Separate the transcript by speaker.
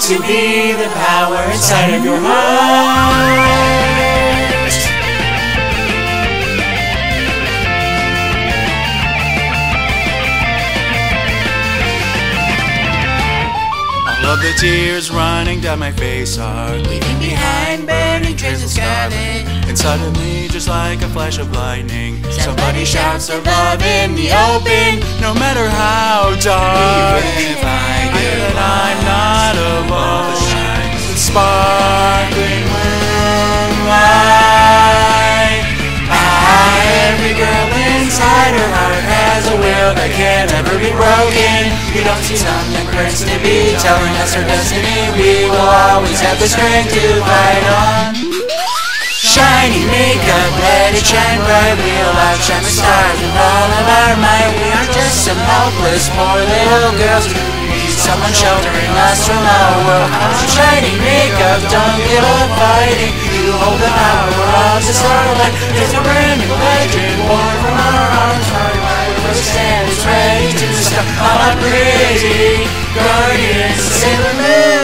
Speaker 1: to be the power inside of your heart.
Speaker 2: All of the tears running down my face are leaving
Speaker 1: Behind burning trails of scarlet.
Speaker 2: And suddenly, just like a flash of lightning,
Speaker 1: Somebody shouts their love in the open.
Speaker 2: no matter how dark,
Speaker 1: Even if I
Speaker 2: I
Speaker 1: a that can't ever be broken. You don't see something curse to be telling us our destiny. We will always have the strength to fight on. Shiny makeup, let it shine bright. We'll outshine the stars with all of our might. We are just some helpless poor little girls need someone sheltering us from our world. Shiny makeup, don't give up fighting. You hold the power of the starlight. There's a brand new legend born from our arms. Where we stand is ready guardians. Sailor Moon.